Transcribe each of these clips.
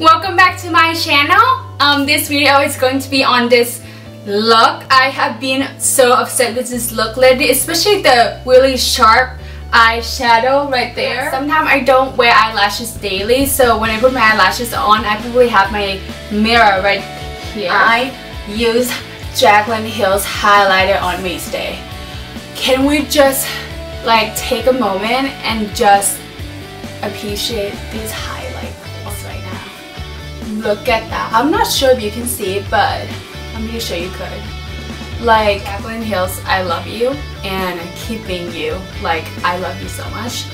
welcome back to my channel. Um this video is going to be on this look. I have been so upset with this look lately especially the really sharp eyeshadow right there. Sometimes i don't wear eyelashes daily so when i put my eyelashes on i probably have my mirror right here. I use Jaclyn Hill's highlighter on today. Can we just like take a moment and just appreciate these highlights. Look at that. I'm not sure if you can see it, but I'm pretty sure you could. Like, Jaclyn Hills, I love you, and keeping you, like, I love you so much.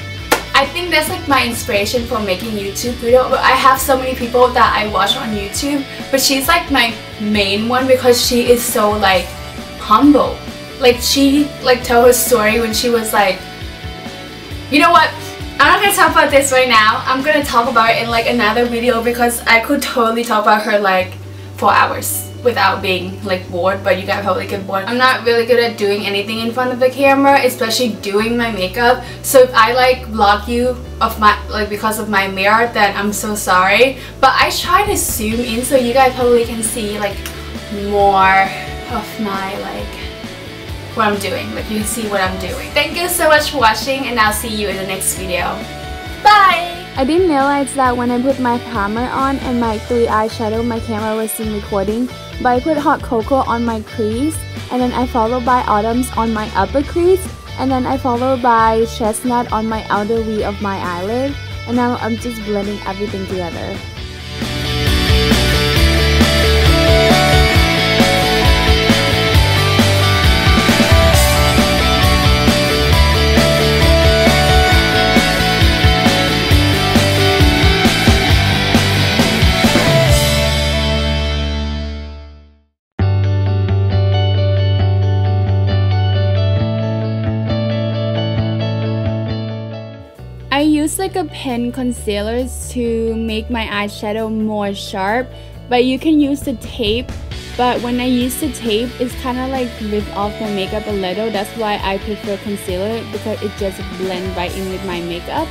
I think that's like my inspiration for making YouTube video. I have so many people that I watch on YouTube, but she's like my main one because she is so like humble. Like she like tell her story when she was like, you know what, I'm gonna talk about this right now. I'm gonna talk about it in like another video because I could totally talk about her like for hours without being like bored but you guys probably get bored. I'm not really good at doing anything in front of the camera especially doing my makeup so if I like vlog you of my like because of my mirror then I'm so sorry but I try to zoom in so you guys probably can see like more of my like what I'm doing. Like you can see what I'm doing. Thank you so much for watching and I'll see you in the next video. Bye! I didn't realize that when I put my primer on and my 3 eyeshadow, my camera wasn't recording. But I put hot cocoa on my crease and then I followed by autumns on my upper crease and then I followed by chestnut on my outer V of my eyelid and now I'm just blending everything together. Pen concealer to make my eyeshadow more sharp but you can use the tape. But when I use the tape it's kind of like rip off my makeup a little. That's why I prefer concealer because it just blend right in with my makeup